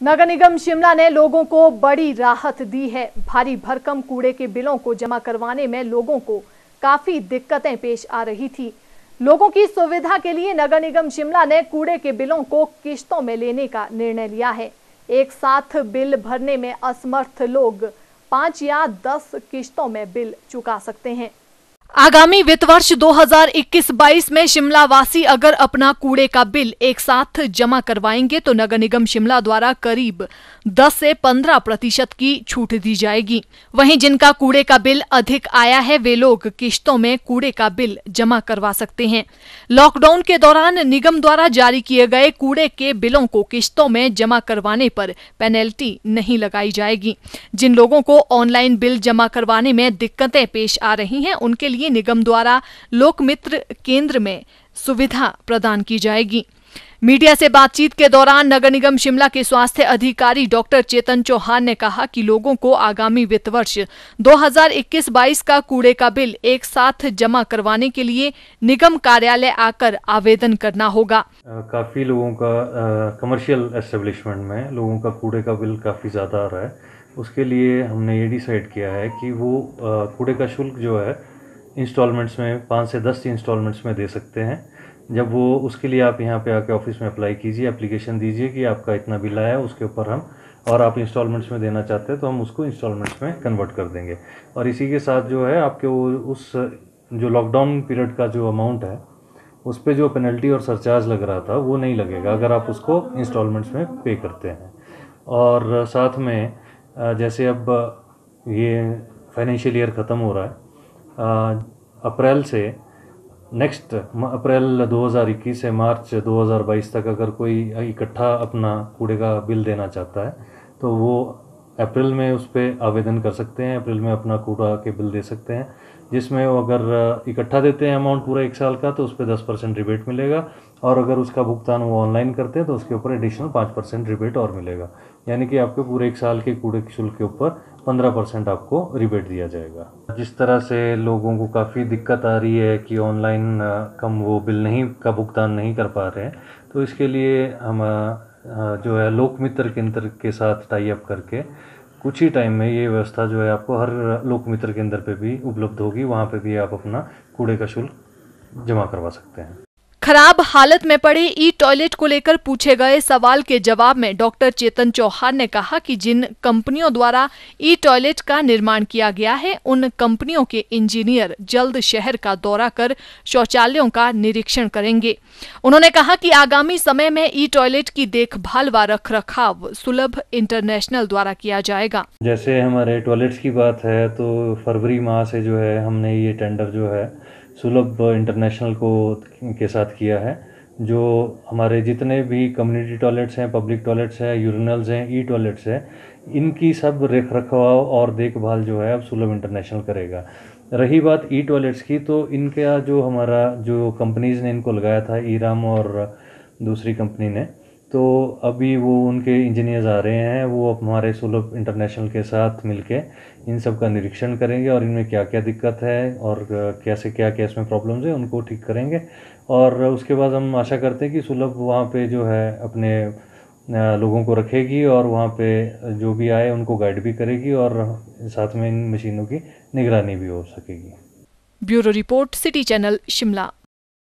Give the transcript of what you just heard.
नगर निगम शिमला ने लोगों को बड़ी राहत दी है। भारी भरकम कूड़े के बिलों को जमा करवाने में लोगों को काफ़ी दिक्कतें पेश आ रही थी। लोगों की सुविधा के लिए नगर निगम शिमला ने कूड़े के बिलों को किश्तों में लेने का निर्णय लिया है। एक साथ बिल भरने में असमर्थ लोग पाँच या दस किश्तों में बिल चुका सकते हैं। आगामी वित्त वर्ष 2021-22 में शिमला वासी अगर अपना कूड़े का बिल एक साथ जमा करवाएँगे तो नगर निगम शिमला द्वारा करीब 10 से 15 प्रतिशत की छूट दी जाएगी। वहीं जिनका कूड़े का बिल अधिक आया है, वे लोग किश्तों में कूड़े का बिल जमा करवा सकते हैं। लॉकडाउन के दौरान निगम द्वारा जारी किए गए कूड़े के बिलों को किश्तों में जमा करवाने पर पेनल्टी नहीं लगाई जाएगी। जिन लोगों को ऑनलाइन बिल जमा करवाने में दिक्कतें पेश आ रही हैं, उनके लिए निगम द्वारा लोकमित्र केंद्र में सुविधा प्रदान की जाएगी। मीडिया से बातचीत के दौरान नगर निगम शिमला के स्वास्थ्य अधिकारी डॉक्टर चेतन चौहान ने कहा कि लोगों को आगामी वित्त वर्ष 2021-22 का कूड़े का बिल एक साथ जमा करवाने के लिए निगम कार्यालय आकर आवेदन करना होगा। काफ़ी लोगों का कमर्शियल एस्टेब्लिशमेंट में लोगों का कूड़े का बिल काफ़ी ज़्यादा आ रहा है। उसके लिए हमने ये डिसाइड किया है कि वो कूड़े का शुल्क जो है इंस्टॉलमेंट्स में, पाँच से दस इंस्टॉलमेंट्स में दे सकते हैं। जब वो उसके लिए आप यहाँ पे आके ऑफ़िस में अप्लाई कीजिए एप्लीकेशन दीजिए कि आपका इतना बिल आया उसके ऊपर हम और आप इंस्टॉलमेंट्स में देना चाहते हैं तो हम उसको इंस्टॉलमेंट्स में कन्वर्ट कर देंगे। और इसी के साथ जो है, आपके वो उस जो लॉकडाउन पीरियड का जो अमाउंट है, उस पर जो पेनल्टी और सरचार्ज लग रहा था, वो नहीं लगेगा अगर आप उसको इंस्टॉलमेंट्स में पे करते हैं। और साथ में जैसे अब ये फाइनेंशियल ईयर ख़त्म हो रहा है अप्रैल से नेक्स्ट अप्रैल 2021 से मार्च 2022 तक अगर कोई इकट्ठा अपना कूड़े का बिल देना चाहता है तो वो अप्रैल में उस पर आवेदन कर सकते हैं, अप्रैल में अपना कूड़ा के बिल दे सकते हैं, जिसमें वो अगर इकट्ठा देते हैं अमाउंट पूरा एक साल का तो उस पर दस परसेंट रिबेट मिलेगा, और अगर उसका भुगतान वो ऑनलाइन करते हैं तो उसके ऊपर एडिशनल पाँच परसेंट रिबेट और मिलेगा। यानी कि आपके पूरे एक साल के कूड़े के शुल्क के ऊपर पंद्रह परसेंट आपको रिबेट दिया जाएगा। जिस तरह से लोगों को काफ़ी दिक्कत आ रही है कि ऑनलाइन कम वो बिल नहीं, का भुगतान नहीं कर पा रहे हैं तो इसके लिए हम जो है लोक मित्र केंद्र के साथ टाई अप करके कुछ ही टाइम में ये व्यवस्था जो है आपको हर लोक मित्र केंद्र पे भी उपलब्ध होगी। वहाँ पे भी आप अपना कूड़े का शुल्क जमा करवा सकते हैं। खराब हालत में पड़े ई टॉयलेट को लेकर पूछे गए सवाल के जवाब में डॉक्टर चेतन चौहान ने कहा कि जिन कंपनियों द्वारा ई टॉयलेट का निर्माण किया गया है, उन कंपनियों के इंजीनियर जल्द शहर का दौरा कर शौचालयों का निरीक्षण करेंगे। उन्होंने कहा कि आगामी समय में ई टॉयलेट की देखभाल व रख रखाव सुलभ इंटरनेशनल द्वारा किया जाएगा। जैसे हमारे टॉयलेट्स की बात है तो फरवरी माह से जो है, हमने ये टेंडर जो है सुलभ इंटरनेशनल को के साथ किया है, जो हमारे जितने भी कम्युनिटी टॉयलेट्स हैं पब्लिक टॉयलेट्स हैं यूरिनल्स हैं ई टॉयलेट्स हैं, इनकी सब रख रखवाव और देखभाल जो है अब सुलभ इंटरनेशनल करेगा। रही बात ई टॉयलेट्स की तो इनका जो हमारा जो कंपनीज़ ने इनको लगाया था ई राम और दूसरी कंपनी ने तो अभी वो उनके इंजीनियर्स आ रहे हैं, वो अब हमारे सुलभ इंटरनेशनल के साथ मिलके इन सब का निरीक्षण करेंगे और इनमें क्या क्या दिक्कत है और कैसे क्या क्या इसमें प्रॉब्लम्स हैं, उनको ठीक करेंगे। और उसके बाद हम आशा करते हैं कि सुलभ वहाँ पे जो है अपने लोगों को रखेगी और वहाँ पे जो भी आए उनको गाइड भी करेगी और साथ में इन मशीनों की निगरानी भी हो सकेगी। Bureau report, city channel, Shimla.